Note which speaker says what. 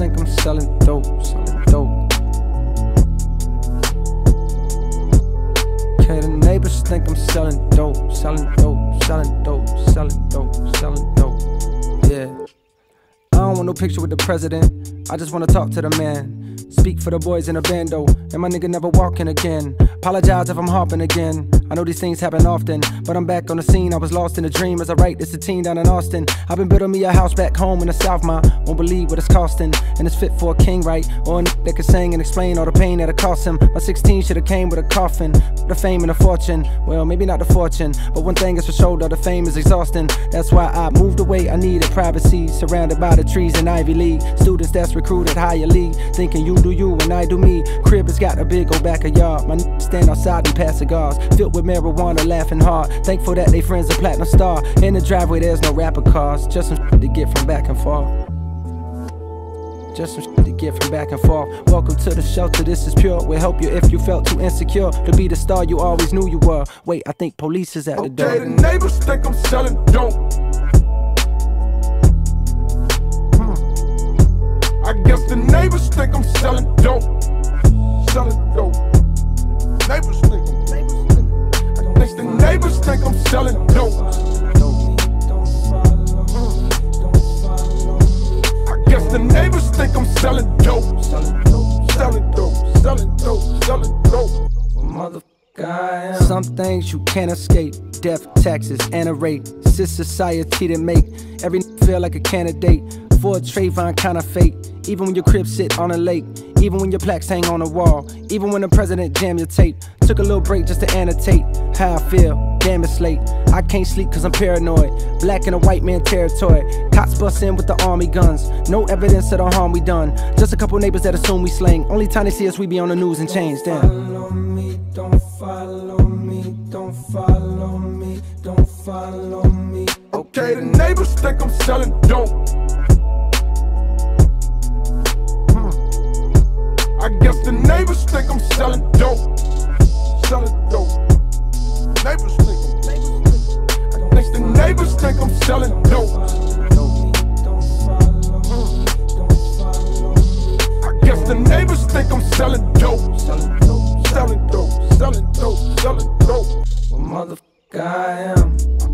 Speaker 1: selling dope, selling dope. Okay, the neighbors think I'm selling dope, selling dope, selling dope, selling dope, selling dope. Yeah. I don't want no picture with the president. I just wanna talk to the man. Speak for the boys in the bando, and my nigga never walking again. Apologize if I'm hopping again. I know these things happen often, but I'm back on the scene. I was lost in a dream as I write this a teen down in Austin. I've been building me a house back home in the South, my won't believe what it's costing. And it's fit for a king, right? Or a that can sing and explain all the pain that it cost him. My 16 should've came with a coffin, the fame and the fortune. Well, maybe not the fortune, but one thing is for sure, though the fame is exhausting. That's why I moved away. I needed privacy, surrounded by the trees in Ivy League. Students that's recruited higher league, thinking you do you and I do me. Crib has got a big old back of yard. My stand outside and pass cigars, filled with marijuana, laughing hard. Thankful that they friends a platinum star. In the driveway, there's no rapper cars, just some to get from back and forth. Just some shit to get from back and forth. Welcome to the shelter, this is pure. We'll help you if you felt too insecure to be the star you always knew you were. Wait, I think police is at the door.
Speaker 2: Okay, the neighbors think I'm selling dope. Hmm. I guess the neighbors think I'm selling dope. Selling
Speaker 1: Some things you can't escape. Death, taxes, and a rate. It's society that make every feel like a candidate for a Trayvon kind of fate. Even when your crib sit on a lake, even when your plaques hang on a wall, even when the president jam your tape. Took a little break just to annotate how I feel. Damn, it's late. I can't sleep cause I'm paranoid. Black in a white man territory. Cops bust in with the army guns. No evidence of the harm we done. Just a couple neighbors that assume we slang. Only time they see us, we be on the news and change. Damn.
Speaker 3: Follow me, don't follow me, don't follow me, don't follow me.
Speaker 2: Okay, the neighbors think I'm selling dope. Hmm. I guess the neighbors think I'm selling dope. Selling dope. Neighbors think I'm. I guess the neighbors think I'm selling dope. I guess the neighbors think I'm selling dope. Selling dope. Selling dope. Selling dope. Selling dope.
Speaker 3: Motherfucker, I am.